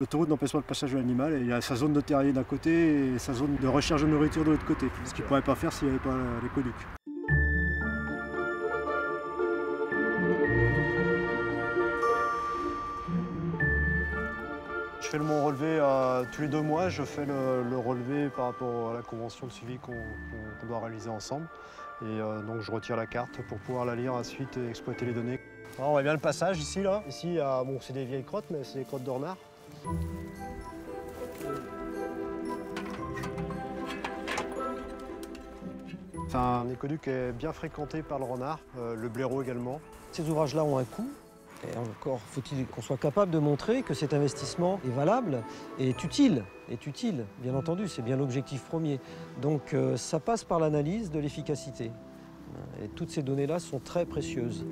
L'autoroute n'empêche pas le passage de l'animal et il y a sa zone de terrier d'un côté et sa zone de recherche de nourriture de l'autre côté, ce qu'il ne pourrait pas faire s'il n'y avait pas l'écoduc. Je fais le mon relevé euh, tous les deux mois, je fais le, relevé par rapport à la convention de suivi qu'on doit réaliser ensemble. Et euh, donc je retire la carte pour pouvoir la lire ensuite et exploiter les données. on voit bien le passage ici, là. Ici, bon, c'est des vieilles crottes, mais c'est des crottes de renard. C'est un écoduc bien fréquenté par le renard, euh, le blaireau également. Ces ouvrages-là ont un coût. Encore faut-il qu'on soit capable de montrer que cet investissement est valable et est utile. Est utile, bien entendu, c'est bien l'objectif premier. Donc euh, ça passe par l'analyse de l'efficacité. Et toutes ces données-là sont très précieuses.